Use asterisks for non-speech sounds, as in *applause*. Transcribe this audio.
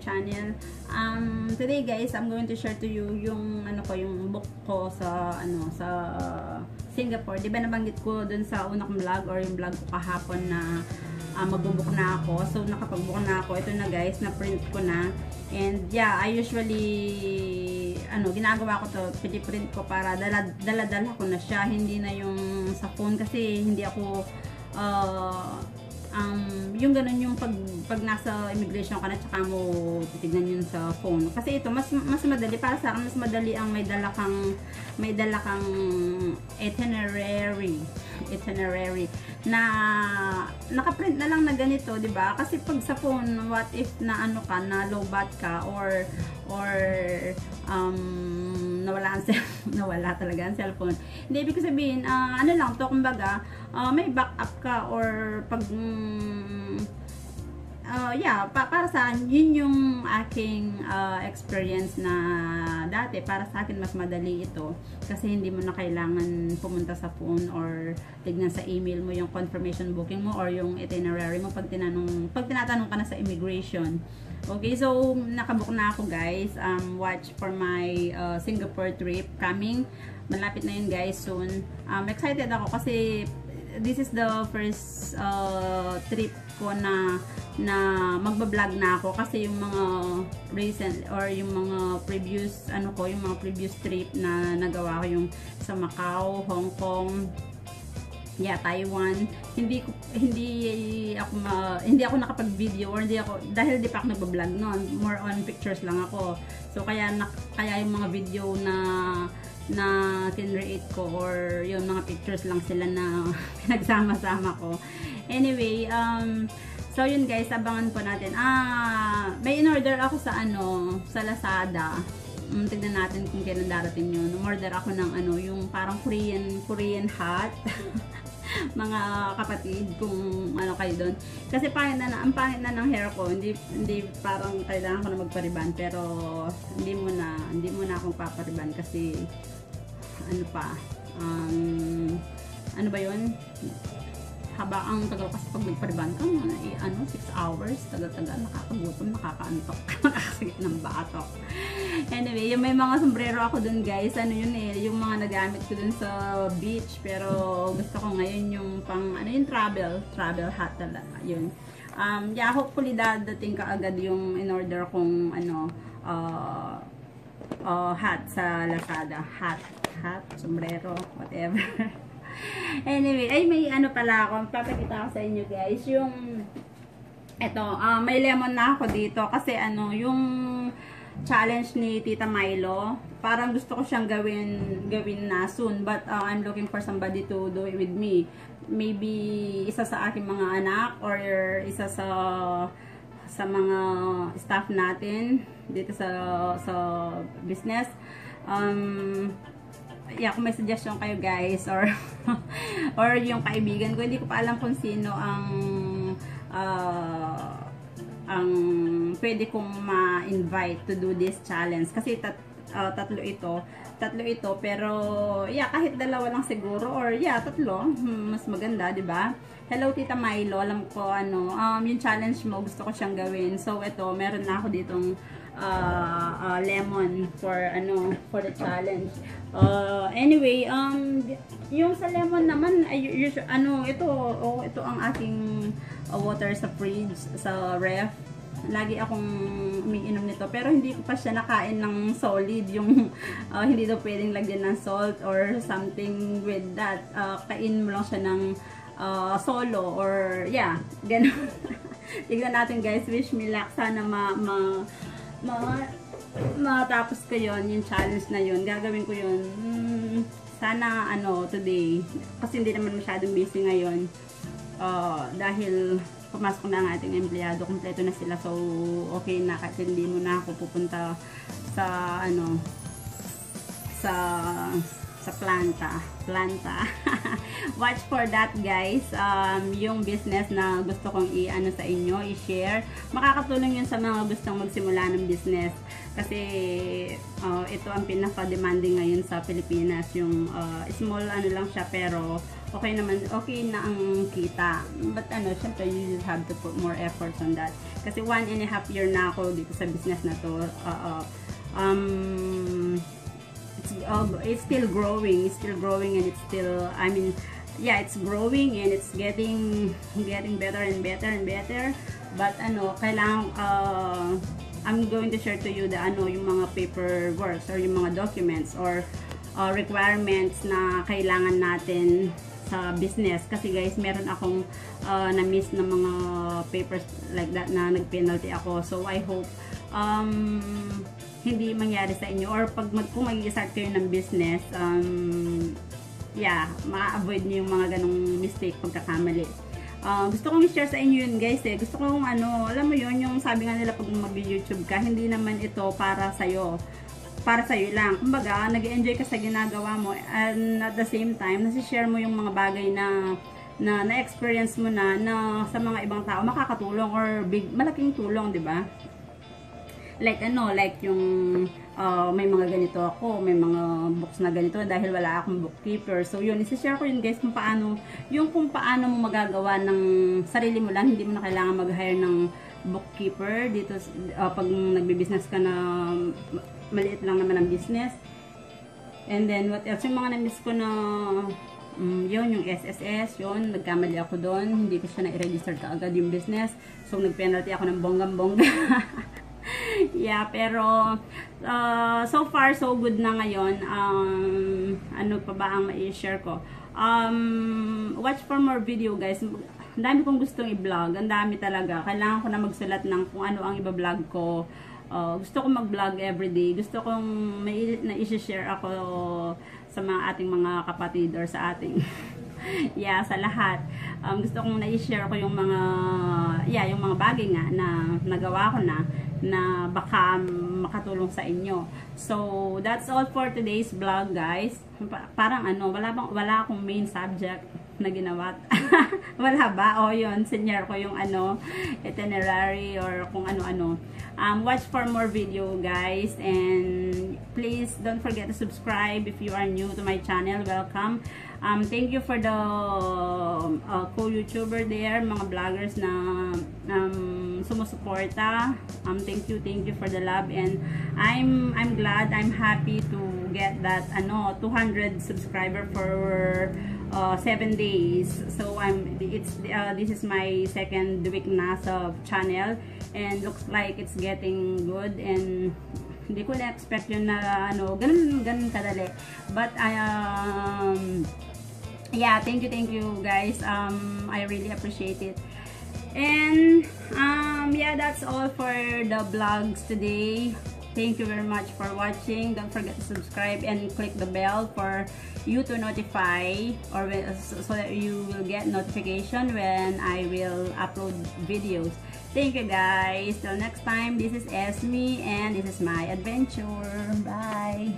channel. Um, today guys, I'm going to share to you yung ano ko, yung book ko sa ano sa Singapore. 'Di ba nabanggit ko dun sa unang vlog or yung vlog ko kahapon na uh, magbubook na ako. So nakapag-book na ako. Ito na guys, na print ko na. And yeah, I usually ano, ginagawa ko to, piniprint ko para dala-dala ko na siya, hindi na yung sa phone kasi hindi ako uh, um, yung ganun yung pag, pag nasa immigration ka na tsaka mo titignan yun sa phone. Kasi ito, mas, mas madali, para sa akin, mas madali ang may dala kang, may dala kang itinerary itinerary na nakaprint na lang na ganito, 'di ba? Kasi pag sa phone, what if na ano ka, na low bat ka or or um, nawala ang *laughs* nawala talaga ang cellphone. Hindi ibig sabihin, uh, ano lang to kumbaga, uh, may backup ka or pag um, uh, yeah, pa para sa yun yung aking uh, experience na dati. Para sa akin, mas madali ito. Kasi hindi mo na kailangan pumunta sa phone or tignan sa email mo yung confirmation booking mo or yung itinerary mo pag, tinanong, pag tinatanong ka na sa immigration. Okay, so nakabook na ako guys. Um, watch for my uh, Singapore trip coming. Malapit na yun guys soon. Um, excited ako kasi this is the first uh, trip ko na na magba-vlog na ako kasi yung mga recent or yung mga previous ano ko yung mga previous trip na nagawa ko yung sa Macau, Hong Kong, yeah, Taiwan. Hindi ko hindi ako ma, hindi ako nakapag-video or hindi ako dahil di pa ako nagba-vlog noon. More on pictures lang ako. So kaya na, kaya yung mga video na na kinreate ko or yung mga pictures lang sila na *laughs* pinagsama-sama ko. Anyway, um, so yun guys, abangan po natin. Ah, may in-order ako sa ano, sa Lazada. Um, tignan natin kung kailan darating yun. Umorder ako ng ano, yung parang Korean, Korean hat. *laughs* *laughs* mga kapatid kung ano kayo doon. Kasi pangit na, ang pangit na ng hair ko, hindi, hindi parang kailangan ko na magpariban pero hindi mo na, hindi mo na akong papariban kasi ano pa, um, ano ba yun? Haba ang tagal kasi pag nagpariban ka, ano, eh, ano 6 hours, tagal-tagal, nakakagutom, nakakaantok, *laughs* nakakasakit ng batok. Anyway, yung may mga sombrero ako dun guys, ano yun eh, yung mga nagamit ko dun sa beach, pero gusto ko ngayon yung pang, ano yung travel, travel hat talaga, yun. Um, yeah, hopefully dadating ka agad yung in-order kong, ano, uh, uh, hat sa Lazada, hat hat, sombrero, whatever. *laughs* *laughs* anyway, ay may ano pala ako, papakita ko sa inyo guys, yung eto, uh, may lemon na ako dito kasi ano, yung challenge ni Tita Milo, parang gusto ko siyang gawin gawin na soon, but uh, I'm looking for somebody to do it with me. Maybe isa sa aking mga anak or isa sa sa mga staff natin dito sa sa business. Um, yeah, kung may suggestion kayo guys or *laughs* or yung kaibigan ko, hindi ko pa alam kung sino ang uh, ang pwede kong ma-invite to do this challenge. Kasi tat, uh, tatlo ito. Tatlo ito pero yeah kahit dalawa lang siguro or yeah tatlo. Hmm, mas maganda di ba? Hello tita Milo. Alam ko ano um, yung challenge mo gusto ko siyang gawin. So ito meron na ako ditong uh, uh, lemon for ano for the challenge. Uh, anyway, um yung sa lemon naman ay usually, ano ito oh, ito ang aking uh, water sa fridge sa ref. Lagi akong umiinom nito pero hindi ko pa siya nakain ng solid yung *laughs* uh, hindi daw pwedeng lagyan ng salt or something with that. Uh, kain mo lang siya ng uh, solo or yeah, *laughs* ganun. Tignan natin guys, wish me luck. Sana ma, ma mga matapos ko yon yung challenge na yun, gagawin ko yun. Hmm, sana ano, today, kasi hindi naman masyadong busy ngayon. Uh, dahil pumasok na ang ating empleyado, kompleto na sila. So, okay na kasi hindi mo na ako pupunta sa ano, sa sa planta. Planta. *laughs* Watch for that guys. Um, yung business na gusto kong i-ano sa inyo, i-share. Makakatulong yun sa mga gustong magsimula ng business. Kasi uh, ito ang pinaka-demanding ngayon sa Pilipinas. Yung uh, small ano lang siya pero okay naman, okay na ang kita. But ano, syempre you have to put more efforts on that. Kasi one and a half year na ako dito sa business na to. Uh, uh, um, it's, uh, it's still growing, it's still growing and it's still, I mean, yeah, it's growing and it's getting getting better and better and better. But ano, kailangan uh, I'm going to share to you the ano yung mga paperwork or yung mga documents or uh, requirements na kailangan natin sa business kasi guys meron akong uh, na-miss na mga papers like that na nag-penalty ako so I hope um, hindi mangyari sa inyo or pag mag, kung mag-start kayo ng business um, yeah, ma-avoid niyo yung mga ganong mistake pagkakamali uh, gusto kong i-share sa inyo yun guys eh gusto kong ano, alam mo yun yung sabi nga nila pag mag-youtube ka hindi naman ito para sa'yo para sa'yo lang. Kumbaga, nag-enjoy ka sa ginagawa mo and at the same time, nasi-share mo yung mga bagay na na na-experience mo na na sa mga ibang tao makakatulong or big malaking tulong, 'di ba? Like ano, like yung uh, may mga ganito ako, may mga books na ganito dahil wala akong bookkeeper. So yun, isi-share ko yun guys kung paano, yung kung paano mo magagawa ng sarili mo lang, hindi mo na kailangan mag-hire ng bookkeeper dito uh, pag nagbi-business ka na maliit lang naman ang business. And then, what else? Yung mga na-miss ko na, um, yun, yung SSS, yun, nagkamali ako doon. Hindi ko siya na-register kaagad yung business. So, nag-penalty ako ng bonggang-bongga. *laughs* *laughs* yeah, pero, uh, so far, so good na ngayon. Um, ano pa ba ang ma-share ko? Um, watch for more video, guys. Ang dami kong gustong i-vlog. Ang dami talaga. Kailangan ko na magsulat ng kung ano ang i-vlog ko Uh, gusto ko mag-vlog everyday. Gusto kong may na-share ako sa mga ating mga kapatid or sa ating *laughs* yeah, sa lahat. Um, gusto kong na-share ko yung mga yeah, yung mga bagay nga na nagawa ko na na baka makatulong sa inyo. So, that's all for today's vlog, guys. Parang ano, wala bang wala akong main subject na ginawa. *laughs* Wala ba? O yun, senior ko yung ano, itinerary or kung ano-ano. Um, watch for more video guys and please don't forget to subscribe if you are new to my channel. Welcome. Um, thank you for the uh, co-YouTuber there, mga vloggers na um, sumusuporta. Um, thank you, thank you for the love and I'm I'm glad, I'm happy to get that ano 200 subscriber for uh, 7 days. So I'm it's uh, this is my second week na sa channel and looks like it's getting good and hindi ko na-expect yun na ano, ganun, ganun kadali. But I um yeah, thank you, thank you guys. Um I really appreciate it. And um yeah, that's all for the vlogs today. Thank you very much for watching. Don't forget to subscribe and click the bell for you to notify or so that you will get notification when I will upload videos. Thank you guys. Till next time, this is Esme and this is my adventure. Bye!